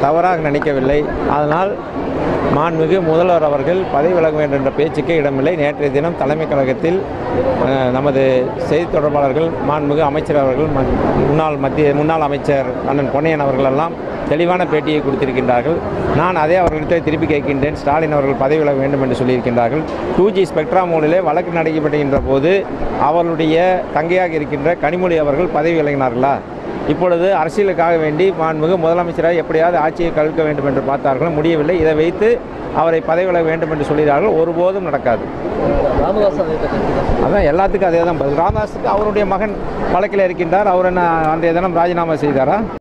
தவறாக நினைக்கவில்லை. அதனால் மாண்புமிகு முதல்வர் அவர்கள் பதவி விலக வேண்டும் என்ற பேச்சுக்கே இடமில்லை. நேற்றைய தினம் தலைமை கழகத்தில் நமது செய்தி தொடர்பாளர்கள் மாண்புமிகு அமைச்சர் அவர்கள் ம- முன்னாள் மத்திய முன்னாள் அமைச்சர் அண்ணன் பொன்னையன் அவர்கள் எல்லாம் தெளிவான பேட்டியை கொடுத்திருக்கின்றார்கள். நான் அதே அவர்களிடத்தை திருப்பி கேட்கின்றேன். ஸ்டாலின் அவர்கள் பதவி விலக வேண்டும் என்று சொல்லியிருக்கின்றார்கள். டூ ஜி ஸ்பெக்ட்ரா மூலிலே வழக்கு நடைபெறுகின்ற போது அவருடைய தங்கையாக இருக்கின்ற கனிமொழி அவர்கள் பதவி விலகினார்களா? இப்பொழுது அரசியலுக்காக வேண்டி மாண்புமிகு முதலமைச்சராக எப்படியாவது ஆட்சியை கவிழ்க்க வேண்டும் என்று பார்த்தார்கள் முடியவில்லை. இதை வைத்து அவரை பதவி விலக வேண்டும் என்று சொல்கிறார்கள் ஒருபோதும் நடக்காது. அதான் எல்லாத்துக்கும் அதே தான் பதில். ராமதாஸுக்கு அவருடைய மகன் வழக்கில் இருக்கின்றார். அவர் என்ன அன்றைய தினம் ராஜினாமா செய்தாரா?